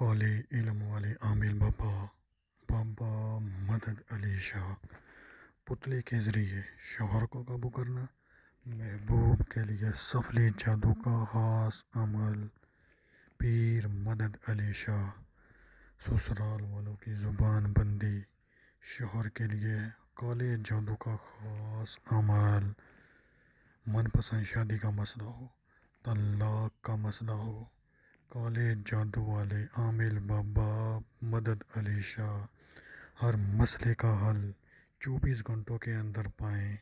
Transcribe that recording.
کالے علم والے عامل بابا بابا مدد علی شاہ۔ پتلے کے ذریعے شوہر کو قابو کرنا، محبوب کے لیے سفلی جادو کا خاص عمل۔ پیر مدد علی شاہ، سسرال والوں کی زبان بندی۔ شوہر کے لیے کالے جادو کا خاص عمل۔ من پسند شادی کا مسئلہ ہو، طلاق کا مسئلہ ہو۔ کالے جادو والے عامل بابا مدد علی شاہ، ہر مسئلے کا حل چوبیس گھنٹوں کے اندر پائیں۔